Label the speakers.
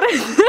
Speaker 1: cantora.